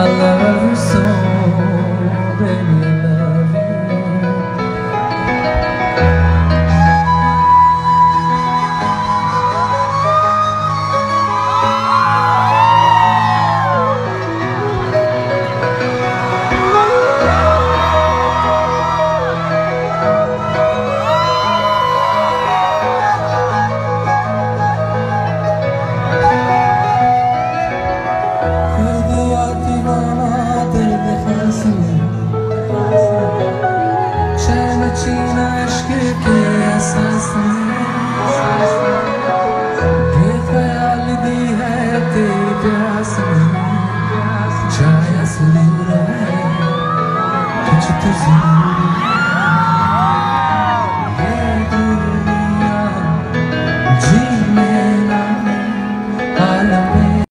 I love you so Try us a little, can't you